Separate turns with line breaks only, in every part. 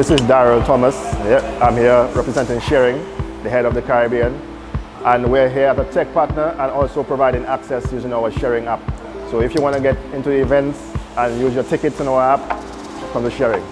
This is Daryl Thomas. I'm here representing Sharing, the head of the Caribbean. And we're here as a tech partner and also providing access using our Sharing app. So if you want to get into the events and use your tickets in our app, come to Sharing.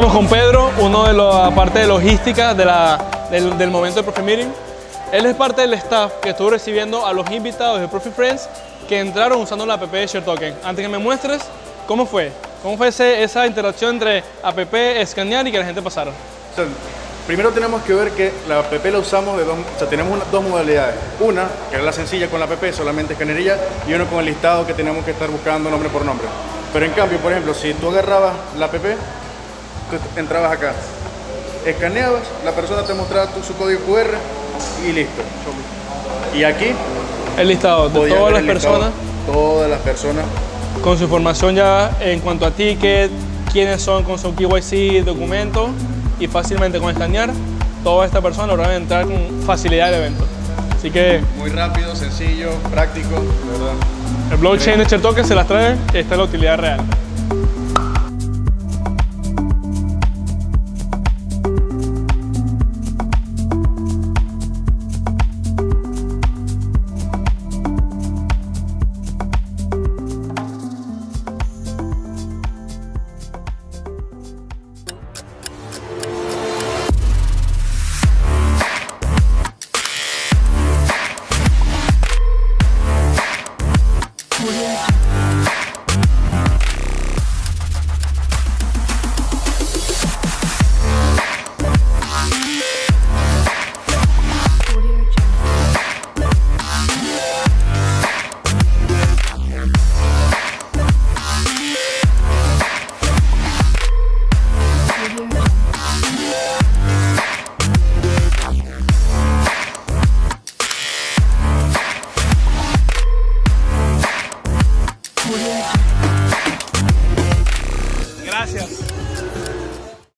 Estamos con Pedro, uno de la parte de logística de del, momento del Meeting. Él es parte del staff que estuvo recibiendo a los invitados de Profi Friends que entraron usando la app de ShareToken. Antes que me muestres, ¿cómo fue? ¿Cómo fue esa interacción entre app, escanear y que la gente pasara?
primero tenemos que ver que la app la usamos de dos, o sea, tenemos dos modalidades. Una, que es la sencilla con la app, solamente escanería, y uno con el listado que tenemos que estar buscando nombre por nombre. Pero en cambio, por ejemplo, si tú agarrabas la app, entrabas acá, escaneabas, la persona te mostraba su código QR y listo. Y aquí
el listado de todas las personas.
Todas las personas.
Con su información ya en cuanto a ticket, quiénes son con su KYC, documento y fácilmente con escanear, toda esta persona logra entrar con facilidad al evento. Así que...
Muy rápido, sencillo, práctico,
El blockchain de Token se las trae, esta es la utilidad real.